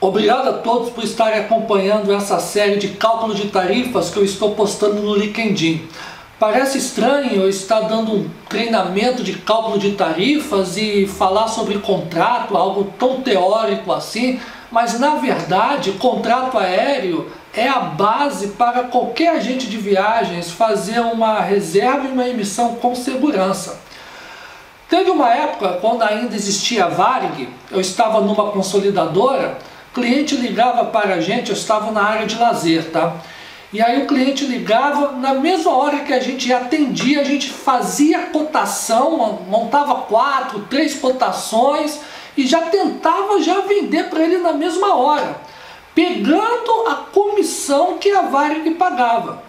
Obrigado a todos por estarem acompanhando essa série de cálculo de tarifas que eu estou postando no LinkedIn. Parece estranho eu estar dando um treinamento de cálculo de tarifas e falar sobre contrato, algo tão teórico assim, mas na verdade, contrato aéreo é a base para qualquer agente de viagens fazer uma reserva e uma emissão com segurança. Teve uma época, quando ainda existia a Varig, eu estava numa consolidadora cliente ligava para a gente, eu estava na área de lazer, tá? E aí o cliente ligava, na mesma hora que a gente atendia, a gente fazia cotação, montava quatro, três cotações e já tentava já vender para ele na mesma hora, pegando a comissão que a Varig pagava.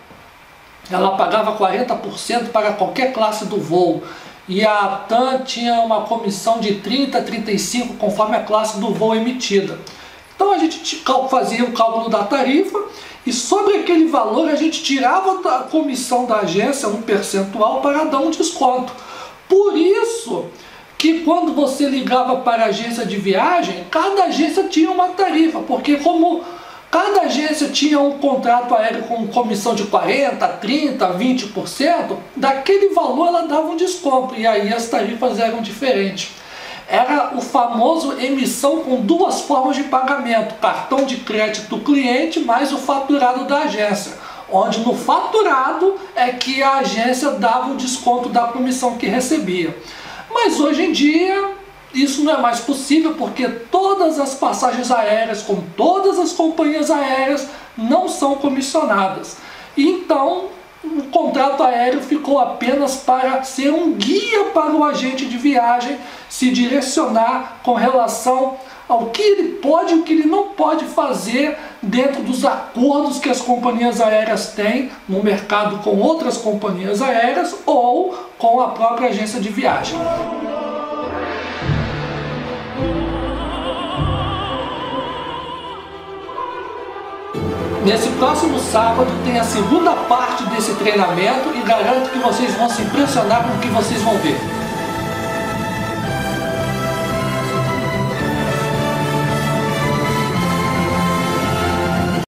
Ela pagava 40% para qualquer classe do voo. E a TAM tinha uma comissão de 30 a 35 conforme a classe do voo emitida. Então a gente fazia o cálculo da tarifa e sobre aquele valor a gente tirava da comissão da agência um percentual para dar um desconto. Por isso que quando você ligava para a agência de viagem, cada agência tinha uma tarifa, porque como cada agência tinha um contrato aéreo com comissão de 40, 30, 20%, daquele valor ela dava um desconto e aí as tarifas eram diferentes era o famoso emissão com duas formas de pagamento, cartão de crédito do cliente mais o faturado da agência, onde no faturado é que a agência dava o desconto da comissão que recebia. Mas hoje em dia isso não é mais possível porque todas as passagens aéreas, com todas as companhias aéreas, não são comissionadas. Então o contrato aéreo ficou apenas para ser um guia para o agente de viagem se direcionar com relação ao que ele pode e o que ele não pode fazer dentro dos acordos que as companhias aéreas têm no mercado com outras companhias aéreas ou com a própria agência de viagem. Nesse próximo sábado tem a segunda parte desse treinamento e garanto que vocês vão se impressionar com o que vocês vão ver.